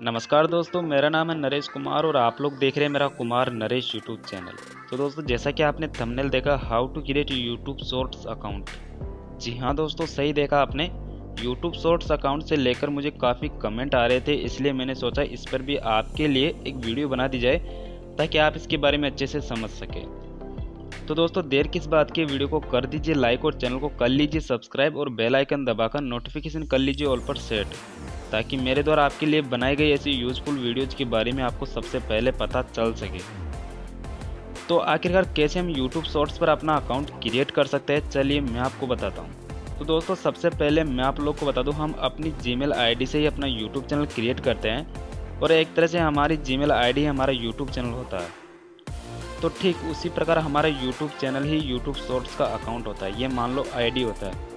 नमस्कार दोस्तों, मेरा नाम है नरेश कुमार और आप लोग देख रहे हैं मेरा कुमार नरेश यूट्यूब चैनल। तो दोस्तों, जैसा कि आपने थंबनेल देखा how to create YouTube shorts account जी हाँ दोस्तों, सही देखा आपने। यूट्यूब शॉर्ट्स अकाउंट से लेकर मुझे काफ़ी कमेंट आ रहे थे, इसलिए मैंने सोचा इस पर भी आपके लिए एक वीडियो बना दी जाए, ताकि आप इसके बारे में अच्छे से समझ सकें। तो दोस्तों, देर किस बात की वीडियो को कर दीजिए लाइक और चैनल को कर लीजिए सब्सक्राइब और बेल आइकन दबाकर नोटिफिकेशन कर लीजिए ऑल पर सेट ताकि मेरे द्वारा आपके लिए बनाई गई ऐसी यूज़फुल वीडियोज़ के बारे में आपको सबसे पहले पता चल सके। तो आखिरकार कैसे हम यूट्यूब शॉर्ट्स पर अपना अकाउंट क्रिएट कर सकते हैं, चलिए मैं आपको बताता हूँ। तो दोस्तों, सबसे पहले मैं आप लोग को बता दूँ, हम अपनी जी मेल से ही अपना यूट्यूब चैनल क्रिएट करते हैं और एक तरह से हमारी जी मेल हमारा यूट्यूब चैनल होता है। तो ठीक उसी प्रकार हमारा यूट्यूब चैनल ही यूट्यूब शॉर्ट्स का अकाउंट होता है। ये मान लो आईडी होता है।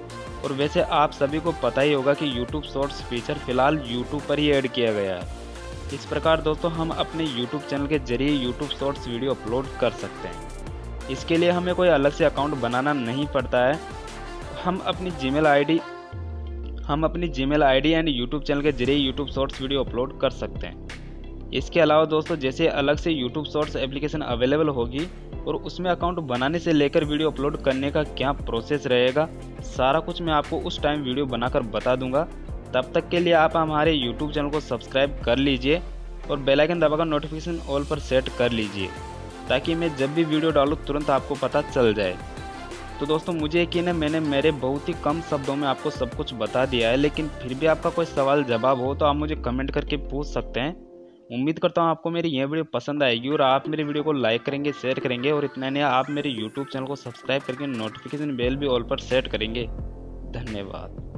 और वैसे आप सभी को पता ही होगा कि YouTube शॉर्ट्स फीचर फ़िलहाल YouTube पर ही ऐड किया गया है। इस प्रकार दोस्तों हम अपने YouTube चैनल के ज़रिए YouTube शॉर्ट्स वीडियो अपलोड कर सकते हैं। इसके लिए हमें कोई अलग से अकाउंट बनाना नहीं पड़ता है। हम अपनी जी मेल हम अपनी Gmail and YouTube channel के ज़रिए यूट्यूब शॉर्ट्स वीडियो अपलोड कर सकते हैं। इसके अलावा दोस्तों, जैसे अलग से यूट्यूब शॉर्ट्स एप्लीकेशन अवेलेबल होगी और उसमें अकाउंट बनाने से लेकर वीडियो अपलोड करने का क्या प्रोसेस रहेगा, सारा कुछ मैं आपको उस टाइम वीडियो बनाकर बता दूँगा। तब तक के लिए आप हमारे यूट्यूब चैनल को सब्सक्राइब कर लीजिए और बेलाइकन दबाकर नोटिफिकेशन ऑल पर सेट कर लीजिए, ताकि मैं जब भी वीडियो डालूँ, तुरंत आपको पता चल जाए। तो दोस्तों, मुझे यकीन है मैंने मेरे बहुत ही कम शब्दों में आपको सब कुछ बता दिया है, लेकिन फिर भी आपका कोई सवाल, जवाब हो तो आप मुझे कमेंट करके पूछ सकते हैं। उम्मीद करता हूँ आपको मेरी यह वीडियो पसंद आएगी और आप मेरी वीडियो को लाइक करेंगे, शेयर करेंगे और इतना नहीं, आप मेरे यूट्यूब चैनल को सब्सक्राइब करके नोटिफिकेशन बेल भी ऑल पर सेट करेंगे। धन्यवाद।